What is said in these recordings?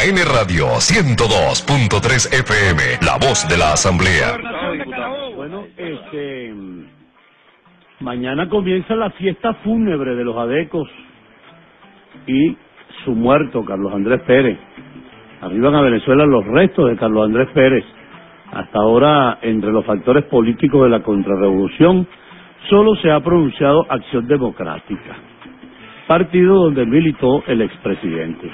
AM Radio 102.3 FM, la voz de la Asamblea. Bueno, este, mañana comienza la fiesta fúnebre de los adecos y su muerto, Carlos Andrés Pérez. Arriban a Venezuela los restos de Carlos Andrés Pérez. Hasta ahora, entre los factores políticos de la contrarrevolución, solo se ha pronunciado Acción Democrática, partido donde militó el expresidente.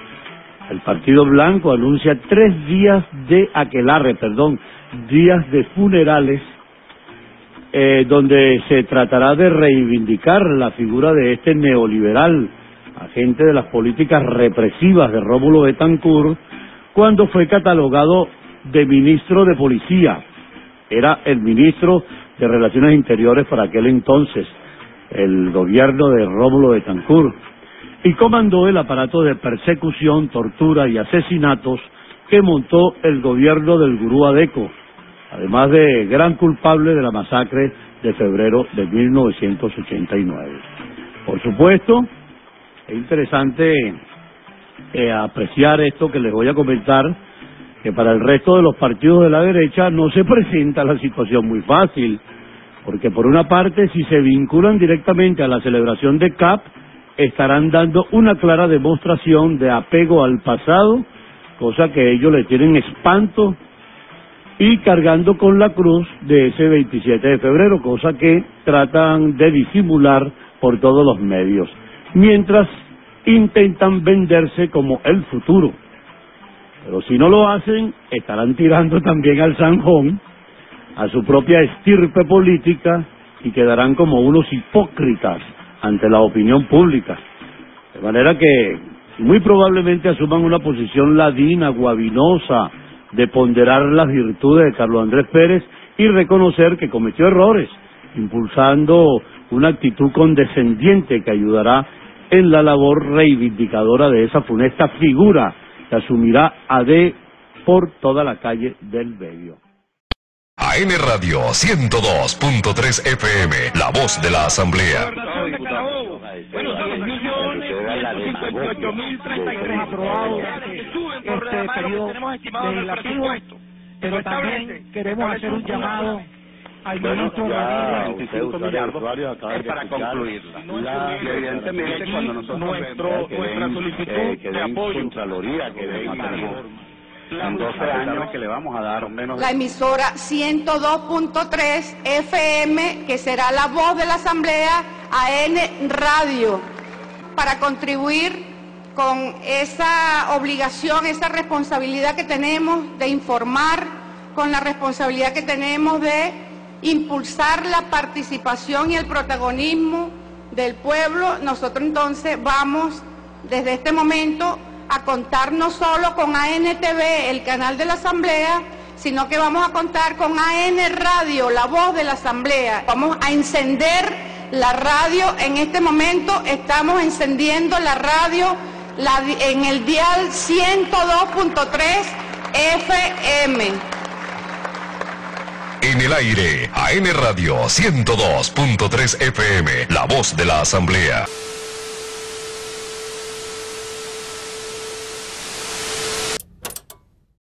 El Partido Blanco anuncia tres días de aquelarre, perdón, días de funerales, eh, donde se tratará de reivindicar la figura de este neoliberal, agente de las políticas represivas de Rómulo Betancourt, cuando fue catalogado de ministro de policía. Era el ministro de Relaciones Interiores para aquel entonces, el gobierno de Rómulo Betancourt, y comandó el aparato de persecución, tortura y asesinatos que montó el gobierno del Gurú Adeco, además de gran culpable de la masacre de febrero de 1989. Por supuesto, es interesante eh, apreciar esto que les voy a comentar, que para el resto de los partidos de la derecha no se presenta la situación muy fácil, porque por una parte, si se vinculan directamente a la celebración de CAP, estarán dando una clara demostración de apego al pasado, cosa que ellos le tienen espanto, y cargando con la cruz de ese 27 de febrero, cosa que tratan de disimular por todos los medios, mientras intentan venderse como el futuro. Pero si no lo hacen, estarán tirando también al zanjón, a su propia estirpe política, y quedarán como unos hipócritas ante la opinión pública. De manera que muy probablemente asuman una posición ladina, guabinosa, de ponderar las virtudes de Carlos Andrés Pérez y reconocer que cometió errores, impulsando una actitud condescendiente que ayudará en la labor reivindicadora de esa funesta figura que asumirá AD por toda la calle del Bello. AM Radio 102.3 FM, la voz de la Asamblea. 10.858.033 aprobados este periodo legislativo, pero también queremos hacer un llamado al ministro Ramírez es para concluirla. y evidentemente cuando nosotros nuestro, nuestra solicitud de apoyo. Que den en 12 años que le vamos a dar menos la emisora 102.3 FM, que será la voz de la Asamblea, AN Radio, para contribuir con esa obligación, esa responsabilidad que tenemos de informar, con la responsabilidad que tenemos de impulsar la participación y el protagonismo del pueblo. Nosotros entonces vamos desde este momento a contar no solo con ANTV, el canal de la Asamblea, sino que vamos a contar con AN Radio, la voz de la Asamblea. Vamos a encender la radio. En este momento estamos encendiendo la radio en el dial 102.3 FM. En el aire, AN Radio 102.3 FM, la voz de la Asamblea.